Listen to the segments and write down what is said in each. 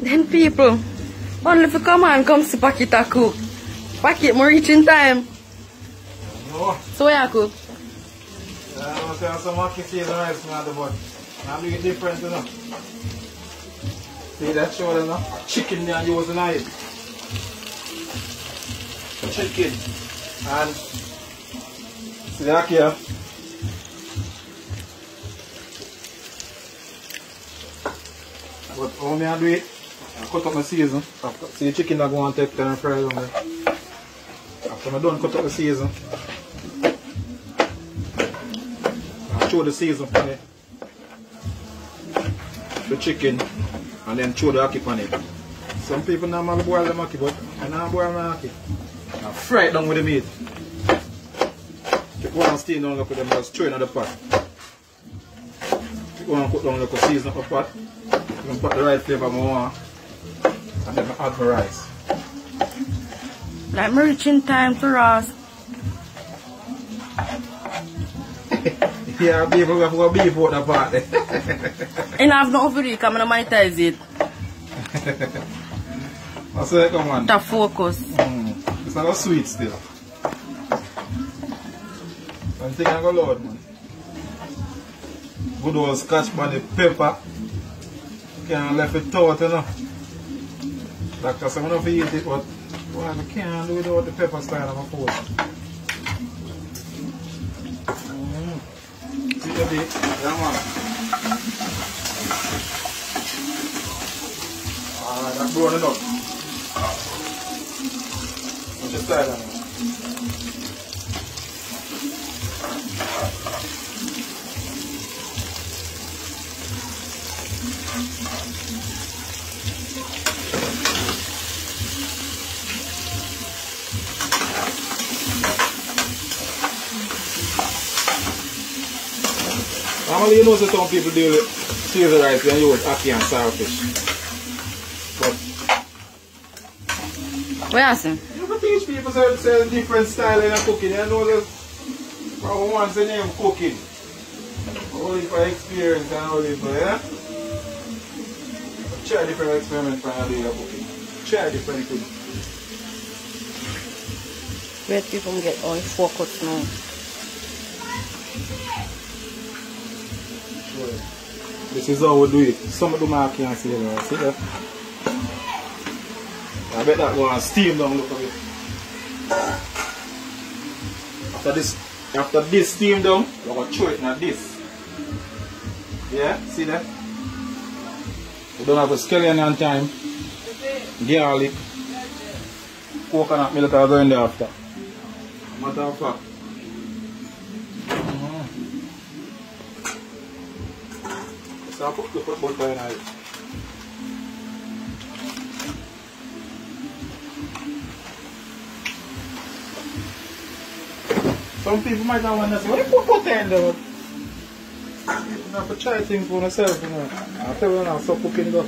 Then people, only if you come and come see Packet a cook. Packet, more reach in time. No. So where you cook? I'm going to some monkey season rice the but I'm doing different, you know. See that shoulder, no? Chicken there using it. Chicken. And see that here? But how me I do it? I cut up my season. After, see the chicken that go and take time fry on there. After I done cut up the season, I throw the season on it. The chicken and then throw the ackee on it. Some people normally boil the ackee, but I don't boil my ackee. I fry it down with the meat. Want to steam down, look at them, just throw it in the pot. Want to cook down, look season up the pot. You can put the right flavor more and then add the rice. Like me reach in time to Ross. Yeah, beef, we have to beef out the part there. And I have no over it, because I don't monetize it. I say, come on. To focus. Mm. It's not sweet still. One thing I go load, man. Good old scotch bonnet pepper. Can't left it out, you know. Doctor said, I don't eat it, but well, I can't do without the pepper style of my food. Mm. See the bit? Yeah, man. Ah, that's browning up. What's your style on it? Normally you know that some people deal with Caesar rice and use ackee and saltfish. But Where you see? you can teach people say, say different style in cooking. You know that probably once the name cooking. Only for experience and only for yeah. Try different experiments for how you cooking. Try different things. Where people get only four cuts now. This is how we do it. Some of them I can't see it. See that? I bet that go and steam down look at it. After this after this steam down, we're gonna throw it in this. Yeah, see that? We don't have a scallion on time. Garlic. Coconut milk are going there after. Matter of fact. So I put the put butter in it. Some people might not want to say, what you put butter in there? You have to try things for yourself, you know. I'll tell you now, so cooking go.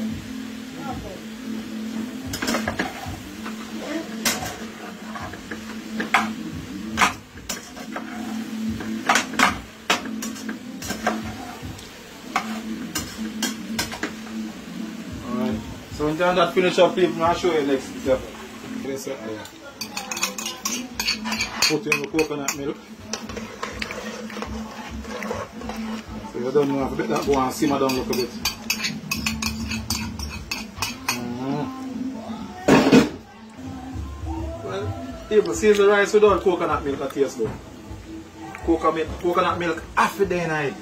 Alright. So when time that finish up, people, I'll show you next step. This right there. Put in the coconut milk. So you don't know, let that go and simmer down a little bit. Mhm. Well, people, the rice without coconut milk that tastes good. Coconut, coconut milk half a day night.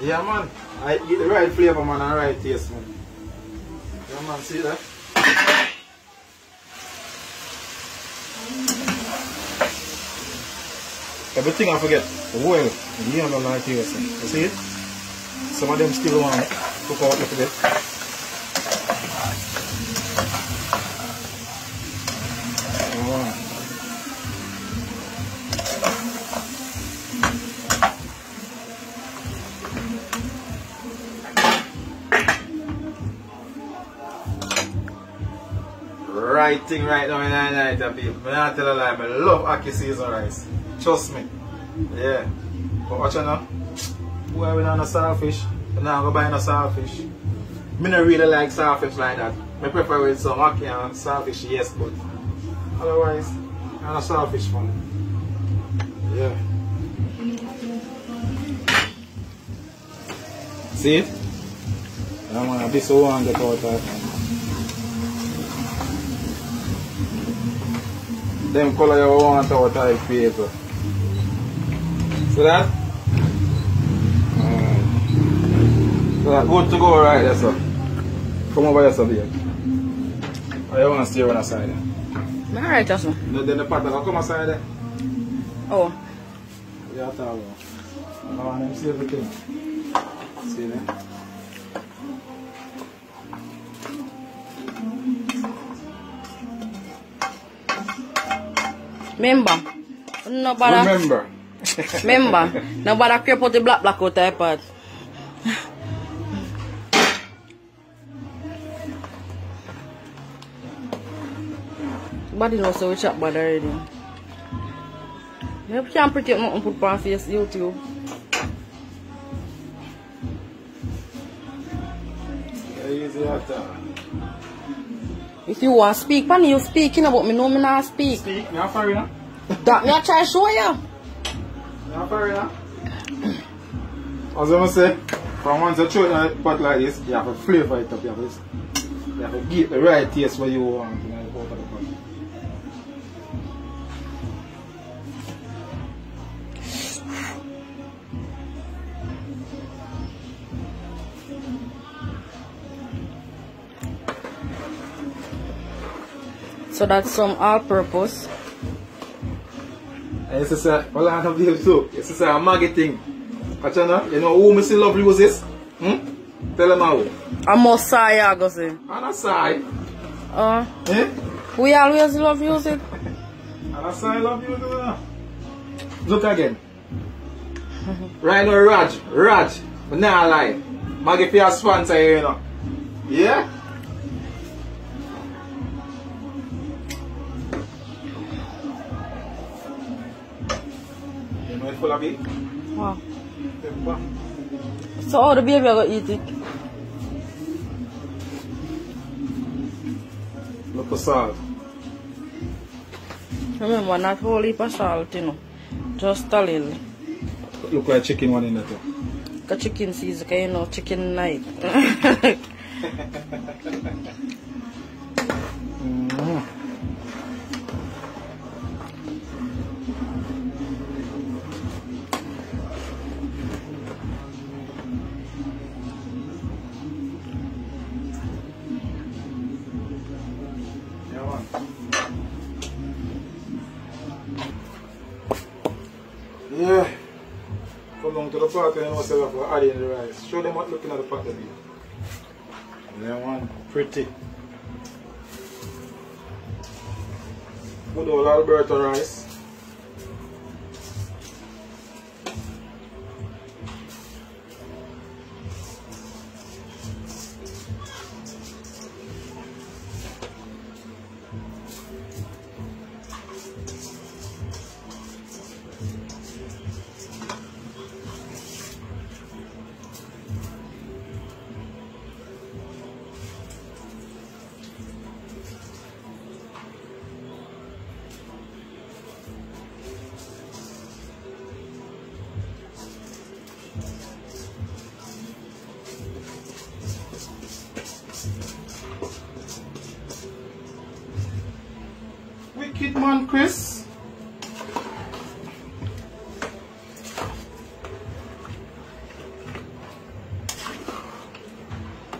Yeah man, I get the right flavor man and right taste man. Yeah man, see that? Everything I forget, the oil, the and like taste. You see it? Some of them still want to cook out a little bit. Right thing right now in the night, people. I'm not tell a lie, I love ackee season rice. Trust me. Yeah. But watch out now. Boy, we not no starfish. We not go buy no starfish. me not really like saltfish like that. I prefer with some ackee and saltfish, yes, but otherwise, I'm a saltfish fan. Yeah. See it? I'm gonna this one get out of them color you want out e of paper. See hmm. that? Alright. So that good to go right there, sir. Come over here, sir, dear. Or you want to stay on the side there? Alright, that's Awesome. No, then the pattern will come aside there. Oh. Yeah, I thought I want. Them to see everything. See there? Remember. Nobody. Remember. Remember. Nobody creep out the black black out the iPad. Body knows so we chat bad already. Maybe can't pretty nothing put on face YouTube. Easy that. If you want to speak, pan you speaking about me know me not speak. Speak, a foreigner. That me I try show you. A foreigner. As I say, from once you throw it in a pot like this, you have to flavor it up. You have to, you have to get the right taste where you want. You know, So that's some all-purpose. And it's well, I have the too. It's say a Maggi thing. Watch out now. You know who see love roses? Hmm? Tell them how. I must say I go say. On a side. Uh, Eh? we always love music. On a side love you too. Look again. right now, Raj. Raj. But nah lie. Maggi your sponsor here, you know. Yeah? You full of it? Wow. Pepper. So all the baby I go eat it? Look for salt. Remember, not whole heap of salt, you know. Just a little. Look like chicken one in there too. The chicken season, you know, chicken night. to the pot and you know say we have to add in the rice. Show them what looking at the pot there. Yeah, man. Pretty. Good old Alberta rice. Man, Chris.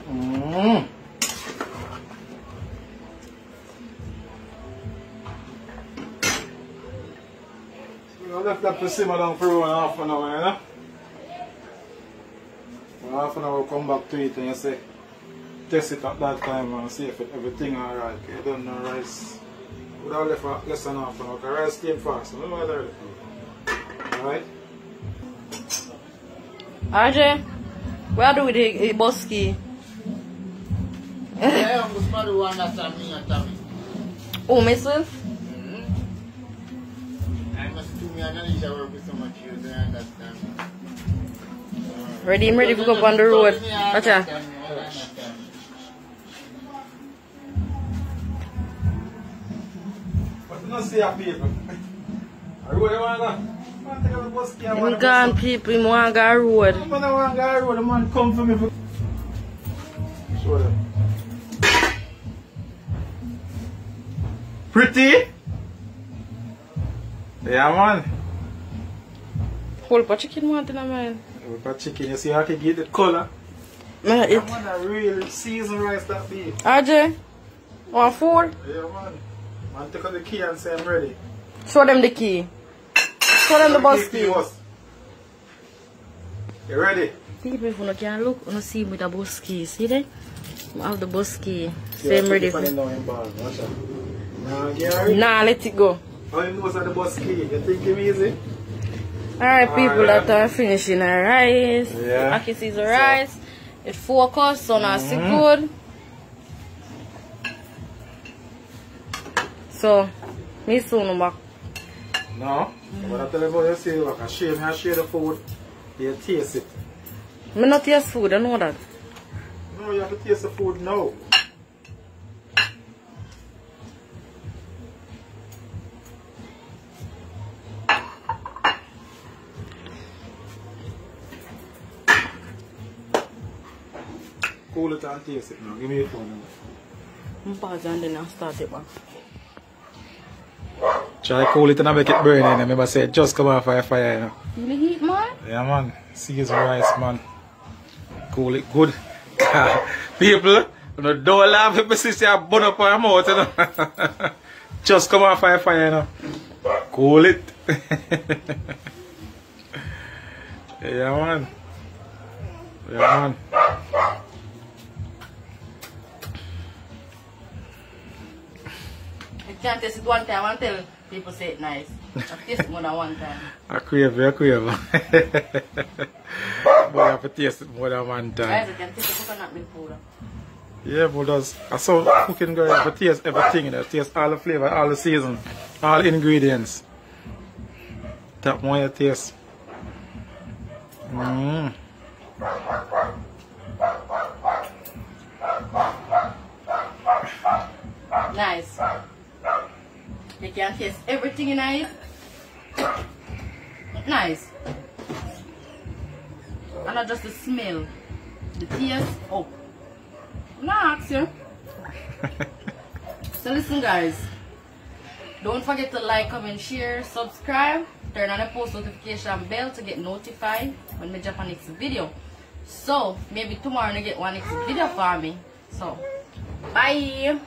Mm. I left that to simmer for one half an hour, you know? One half an hour, come back to it and you say, test it at that time and see if it, everything alright. You don't know rice. Would have left for less than half an hour because rice came fast. You know what I Alright? RJ, where do we the busky? Yeah, I'm just the one that's on me and Tommy. Oh, myself? I must do me and Alicia work with so much you to understand. Ready, I'm ready to go up on the road. Gotcha. To see your people. I really want to Man, take a look bus key, Him gone people, him want go road. Man, I want to go road, the man come for me. For... Show them. Pretty? Yeah, man. Whole pot chicken want in a man. With that chicken, you see how I can get the color? Man, it. Man, a real seasoned rice that be. RJ, want food? Yeah, man. Man, take out the key and say I'm ready. Show them the key. Show them the bus Key key. was. You ready? People, if you can look, you see him with a bus key. See there? I have the bus key. Yeah, Same ready for Put it down in bag. Watch out. Now, Gary. Nah, let it go. How you know what's the bus key? You think him easy? Alright, people Alright. that are finishing our rice. Yeah. ackee sees the rice. It focus, so now see good. So, me soon back. No. But I tell you you see, like, I share I share the food. You taste it. Me not taste food, I know that. No, you have to taste the food now. Cool it and taste it now. Give me your phone now. I'm pause and then I start it back. Try cool it and I make it burn in. Remember say just come off fire fire, you know. Feel the heat, man? Yeah man, season rice man. Cool it good. People, you know, don't laugh if my sister burn up her mouth, you know. Just come on fire fire, you know. Cool it. yeah man. Yeah man. I can't taste it one time until people say it nice. I taste it more than one time. I crave it, I crave it. but I have to taste it more than one time. Guys, I can taste the coconut milk powder. Yeah, but does I saw cooking girl to taste everything in there, taste all the flavor, all the season, all the ingredients. That one you taste. Mm. Nice. You can taste everything in it. Nice. And not just the smell. The taste. Oh. Nah, ask you. So listen guys. Don't forget to like, comment, share, subscribe. Turn on the post notification bell to get notified when we drop a next video. So maybe tomorrow you get one next video for me. So bye.